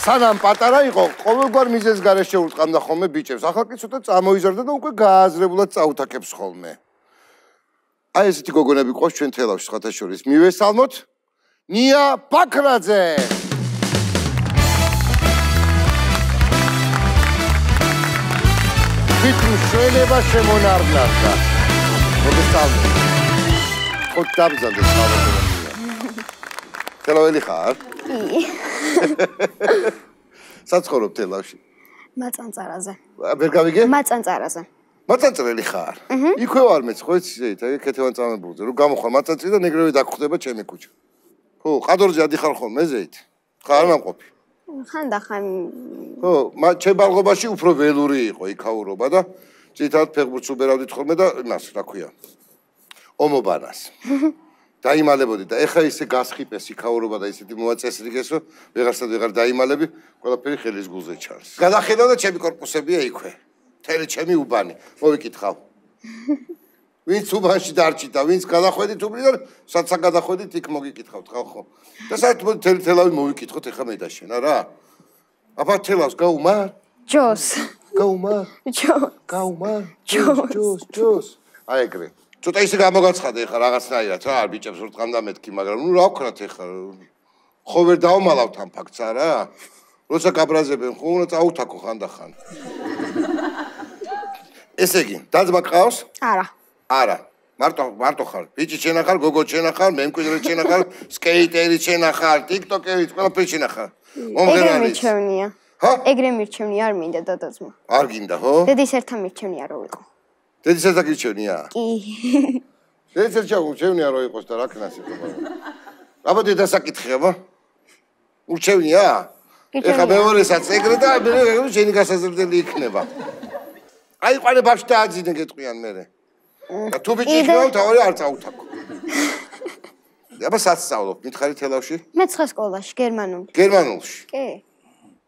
სანამ პატარა იყო, ყოველგვარ მიზეს გარეშე ურტყამდა ხოლმე ბიჭებს. ახლა კი ცოტა წამოიზარდა და უკვე გააზრებულად წაუთაკებს ხოლმე. აი ესეთი გოგონები ყავს ჩვენ თელავში სხვათა შორის. მივესალმოთ ნია ბაქრაძე. ვიქრუ შეიძლება შემონარდნარდა. მოგესალმებით. ხო დაბზანდა საუბარი. თელაველი ხარ? კი. საცხოვრობ თელავში? მაწანწარაზე. ვერ გავიგე? მაწანწარაზე. მაწანწრელი ხარ? იქვე ვარ მეც, ხო იცი ზეით, აი ქეთევან წამებულზე, რომ გამოხარ მაწანწრი და ნეგრევი დაგხვდება ჩემი ქუჩა. ხო, ყადორზე ადიხარ ხოლმე ზეით. ხარ ამყოფი? ხანდახან. ხო, მა ჩემ ბალღობაში უფრო ველური იყო იქაურობა და ციტად ფეხბურთს უბერავდით ხოლმე და იმას, რა ქვია? ომობანას. დაიმალებოდი და ეხა ისე გასხიპეს იქაურობა და ისეთი მოაწესრიგეს, რომ ვეღარსად ვეღარ დაიმალები, ყველაფერი ხელის გულზე ჩანს. გადახედავ და ჩემი корпуსებია იქვე. მთელი ჩემი უბანი. მოვიკითხავ. ვინც უბანში დარჩიტა, ვინც გადახვედით უბრიდან, სადაც გადახვედით, იქ მოგიკითხავთ, ხალხო. და საერთოდ მთელი თელავი მოვიკითხოთ ეხა მე და შენ, არა? აბა თელავს გაუმარ? ჯოს. გაუმარ? ჯოს. გაუმარ? ჯოს, ჯოს, ჯოს. აი ეგრე. ცოტა ისე გამოგაცხადე ხა რაღაცნაირად რა არ ბიჭებს ურტყამდა მეთქი მაგრამ ნუ რა ვქნათ ეხა ხო ვერ დაომალავთ ამ ფაქტს არა? როცა გაბრაზებენ ხო უნდა წაუთაკო ხანდახან ესე იგი დაძმა ყავს? არა. არა. მარტო მარტო ხარ. ბიჭი ჩენა ხარ გოგო ჩენა ხარ მემკვიდრე ჩენა ხარ სკეიტერი ჩენა ხარ ტიკტოკერი ყველაფერი ჩენა ხარ მომღერალი ეგრე მირჩევნია. ჰა? ეგრე მირჩევნია არ მინდა დადაძმა. არ გინდა ხო? დედის ერთად მირჩევნია რო ვიყო დედის ერთად გირჩევნია? კი. დედის ერთად გირჩევნია რომ იყოს და რა ქნასი თქო. აბა დედა საკითხია, აბა. ურჩევნია? ეხა მეორესაც ეგრე და მე შენი გასაზრდელი იქნება. აი ყარე ბავშვი დააძინე გეტყვიან მე. და თუ ბიჭი ხარ თავი არ წაუთაკო. აბა სასწავლო, მითხარი თელავში? მე ცხა სკოლაში, გერმანულ. გერმანულში? კი.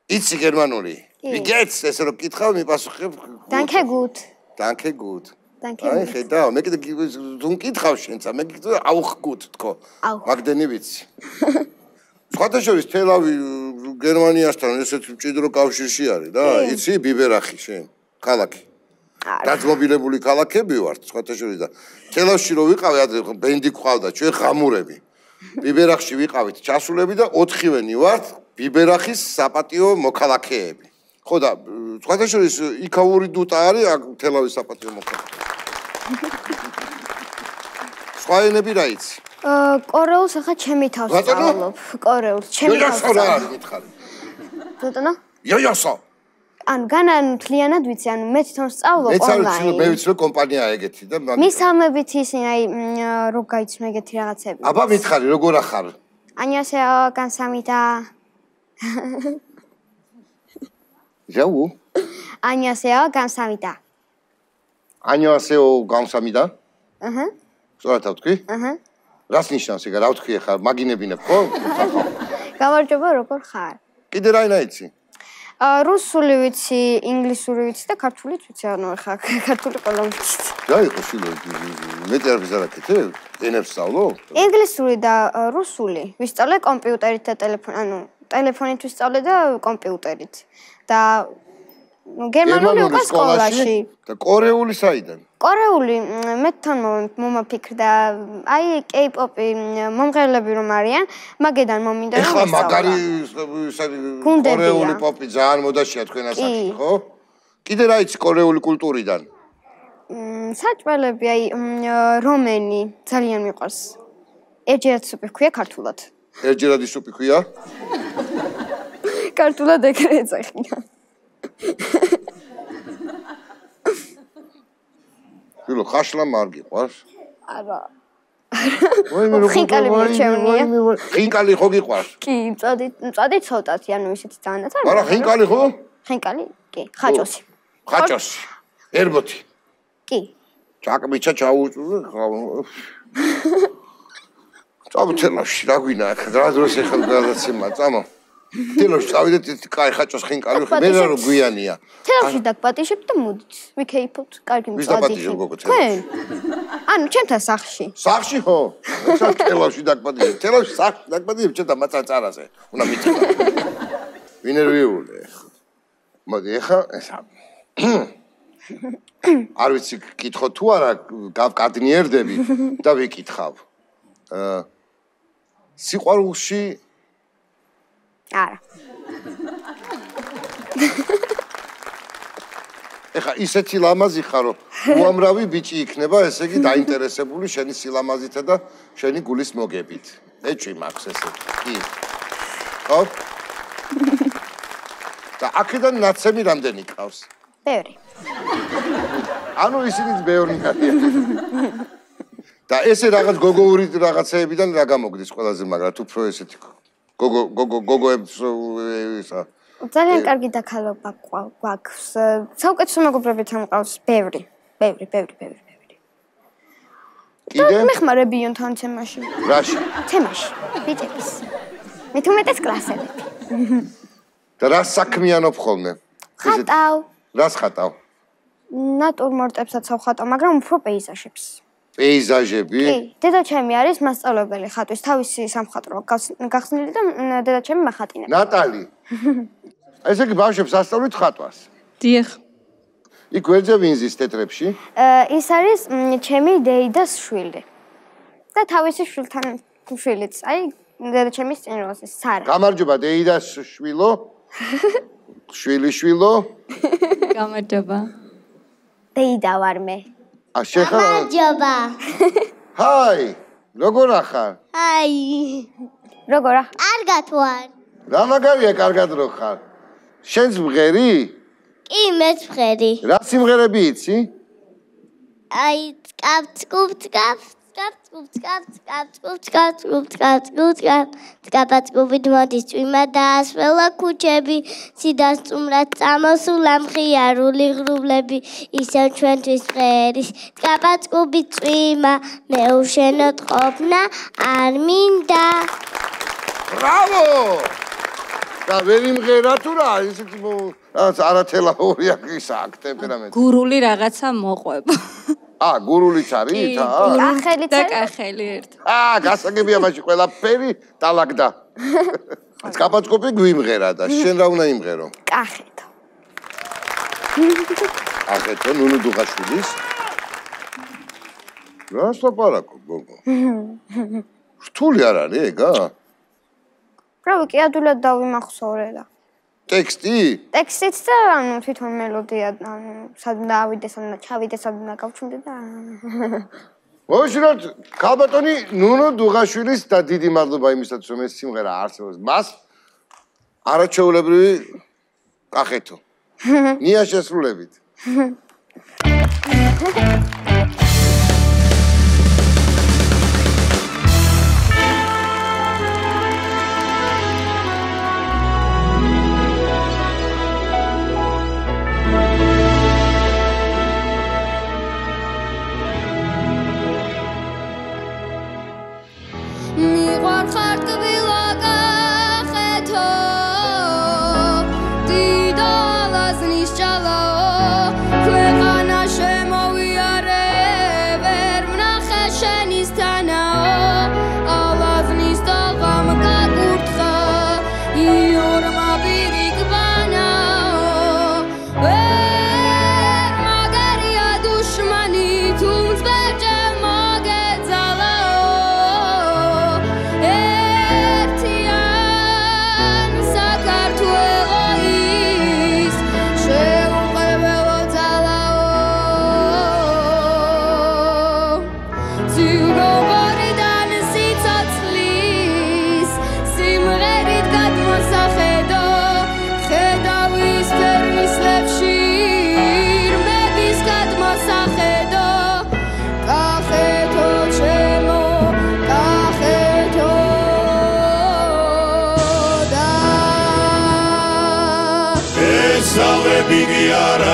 იცი გერმანული? ვიგეც ესე რომ კითხავ, მიპასუხებ. Danke gut. Danke gut. Danke. აი ხედავ, მე კიდე ზუნ კითხავ შენცა, მე კიდე აუხ gut თქო. მაგდენი ვიცი. სხვადასხვა თელავი გერმანიასთან ესეთ მჭიდრო კავშირში არის და იცი ბიბერახი შენ, ქალაქი. დაძმობილებული ქალაქები ვართ სხვადასხვა და თელავში რო ვიყავი ადრე ბენდი ყავდა ჩვენ ღამურები. ბიბერახში ვიყავით ჩასულები და ოთხივენი ვართ ბიბერახის საპატიო მოქალაქეები. ხო და სხვადასხვა იქაური დუტა არის აქ თელავის საპატიო მოქალაქე. სხვა ენები რა იცი? აა კორეულს ახლა ჩემი თავს სწავლობ. კორეულს ჩემი თავს. იოიოსო რა არის მითხარი? ბატონო? იოიოსო. ან განან მთლიანად ვიცი, ანუ მე თვითონ სწავლობ ონლაინ. მეც ვიცი, მე ვიცი რომ კომპანია ეგეთი და მისამებით ისინი აი რო გაიცნო ეგეთი რაღაცები. აბა მითხარი, როგორ ახარ? ანიასეო, განსამიდა. ჟაუ? ანიასეო, განსამიდა. ანიასეო, განსამიდა? აჰა. სწორად ვთქვი? აჰა. რას ნიშნავს ეგ? რა ვთქვი ხარ? მაგინებინებ ხო? გამარჯობა, როგორ ხარ? კიდე რა ენა იცი? აა რუსული ვიცი, ინგლისური ვიცი და ქართულიც ვიცი, ანუ ხა ქართული ყველა ვიცი. დაი ხო შილო მეტი არ ვიზარაკეთე? ენებს სწავლო? ინგლისური და რუსული. ვისწავლე კომპიუტერით და ტელეფონ, ანუ ტელეფონით ვისწავლე და კომპიუტერით. და გერმანული უკვე სკოლაში. და კორეული საიდან? კორეული მე თან მომაფიქრდა აი K-pop-ი მომღერლები რომ არიან, მაგედან მომინდა რომ ეხლა მაგარი კორეული პოპი ძალიან მოდაშია თქვენ ასაკში, ხო? კიდე რა იცი კორეული კულტურიდან? საჭმელები აი რომენი ძალიან მიყვარს. ერჯერად სუპი ქვია ქართულად. ერჯერადი სუპი ქვია? ქართულად ეგრე ეძახიან. ფილო ხაშლა მარგი ყვარს? არა. ხინკალი მიჩევნია? ხინკალი ხო გიყვარს? კი, მწადი, მწადი ცოტათი, ანუ ისეთი ძალიანაც არა. არა, ხინკალი ხო? ხინკალი? კი, ხაჭოსი. ხაჭოსი. ერბოთი. კი. ჩაკმიჩა ჩაუწუ ხა. წამოთელაში რა გვინა აქ რა დროს ეხლა გადაცემა წამო. თელოში წავიდეთ კაი ხაჭოს ხინკალი მე რა რო გვიანია? თელოში დაგპატიშებ და მოდით. ვიქეიფოთ კარგი მწადი ვის დაპატიშებ გოგო თელოში ანუ ჩემთან სახში. სახში ხო? თელოში დაგპატიშებ თელოში სახში დაგპატიშებ ჩემთან მაწაწარაზე უნდა მიწება ვინერვიული მოდი ახლა ესა. არ ვიცი კითხო თუ არა გავკადნიერდები და ვიკითხავ. აა სიყვარულში არა. ეხა ისეთი ლამაზი ხარ რომ უამრავი ბიჭი იქნება ესე იგი დაინტერესებული შენი სილამაზითა და შენი გულის მოგებით. ეჭვი მაქვს ესე კი. ხო? და აქედან ნაცემი რამდენი ყავს? ბევრი. ანუ ისინიც ბევრი არიან და ესე რაღაც გოგოური რაღაცეებიდან რა გამოგდის ყველაზე მაგრამ უფრო ესეთი გოგო გოგო გოგოებს ისა ძალიან კარგი დაქალობა გვაქვს. საუკეთესო მეგობრებით ამყავს ბევრი, ბევრი, ბევრი, ბევრი, ბევრი. კიდე მე ხმარებიონ თან თემაში. რაში? თემაში. ბიჭებს. მე თუ მეტეს კლასელები. და რა საქმიანობ ხოლმე? ხატავ. რას ხატავ? ნატურმორტებსაც ვხატავ, მაგრამ უფრო პეიზაჟებს. პეიზაჟები? კი, დედაჩემი არის მასწავლებელი ხატვის, თავისი სამხატვრო გახსნილი და დედაჩემი მახატინე. ნატალი. ესე იგი ბავშვებს ასწავლით ხატვას? დიახ. იქ ვერძე ვინზის თეატრებში? ის არის ჩემი დეიდას შვილი. და თავისი შვილთან შვილიც, აი დედაჩემის წინროლზე, სარა. გამარჯობა დეიდას შვილო. შვილი შვილო. გამარჯობა. დეიდა ვარ მე. ა შეხა გამარჯობა. ჰაი, როგორ ახარ? აი. როგორ ახარ? კარგად ვარ. რა მაგარია კარგად რო ხარ? შენს მღერი? კი, მეც მღერი. რა სიმღერები იცი? აი, კაფ კუფ კაფ ბრავო და ვერ იმღერა თუ რა? ისეთი რაღაც არათელაური აქ აქ ტემპერამენტი. გურული რაღაცა მოყვება. ა გურულიც არის და კახელიც და კახელი ერთ ა გასაგებია მაშინ ყველაფერი დალაგდა კაპაცკოპი გვიმღერა და შენ რა უნდა იმღერო? კახეთო. კახეთო ნუნუ დუღაშვილის. რა საპარაკო გოგო რთული არ არის ეგა რავი კი ადულად დავიმახსოვრე და ტექსტი? ტექსტიც და ანუ თვითონ მელოდია, ანუ სად დავიდე, სად ჩავიდე, სად გავჩუმდე და მოშროთ ქალბატონი ნუნო დუღაშვილის და დიდი მადლობა იმისათვის რომ ეს სიმღერა არსებობს. მას არაჩვეულებრივი კახეთო. ნია შესრულებით.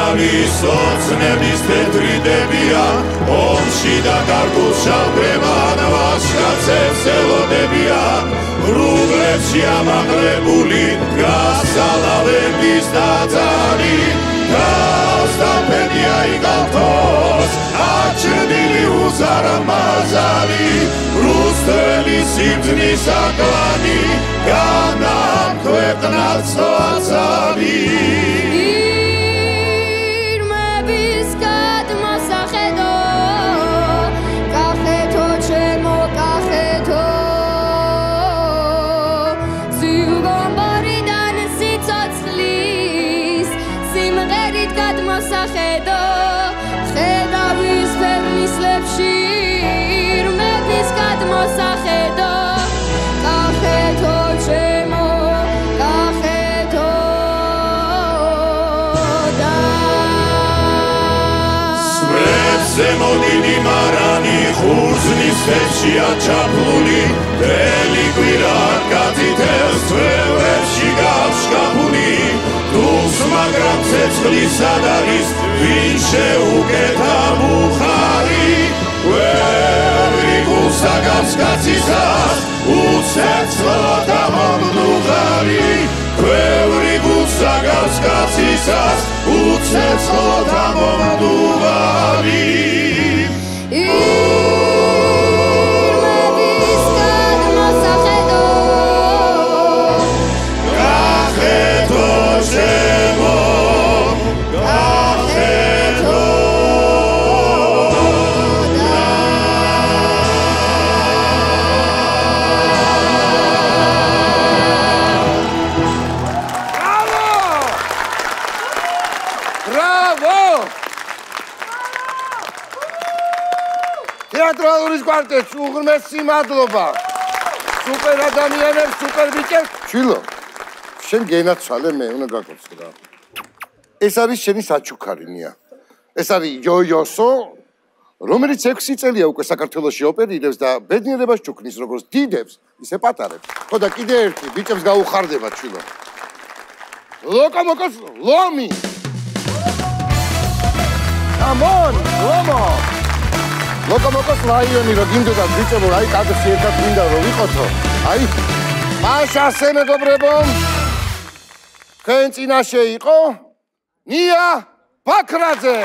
არის ოცნების თეთრიდებია. ომში და გარგუშავებად ვაშკაცებს ელოდებია. რუბლებში ამაღლებული გასალავების დაძარი გასტაფედია იგავთოს აჩრდილი უზარმაზარი რუსთელი სიბძნის აკლანი განამ ქვეყნაც თოაცალი სვებზე მოდიდი მარანი ხურძნის თეთრია ჩაფლული დელი კვირა კაცითელს თველებში გავშკაფული დუს მაგრამ ცეცხლისა და რის ვინ შეუკეთა ბუხარი ყველი გულსა გავსკაცისას უცეცხლოთ ამომდუღარი ქვევრი გულსა გავსკაცისას უცეცხლოთ ამომდუღარი თეატრალური კვარტეტს უღრმესი მადლობა. სუპერ ადამიანებს, სუპერ ბიჭებს. ჩილო. შენ გენაცვალე მე უნდა გაკოცო რა. ეს არის შენი საჩუქარინია. ეს არის იოიოსო, რომელიც 6 წელია უკვე საქართველოსში ოპერირებს და ბედნიერებას ჩუქნის როგორც დიდებს, ისე პატარებს. ხო და კიდე ერთი ბიჭებს გაუხარდება ჩილო. ლოკომოკოს ლომი. Come on, ლომო. ლოკომოკოს ლაიონი რო გინდოდა ბიჭებო, აი კადრში ერთად მინდა რომ ვიყოთო. აი პაშასე მეგობრებო. თქვენ წინაშე იყო ნია ბაქრაძე.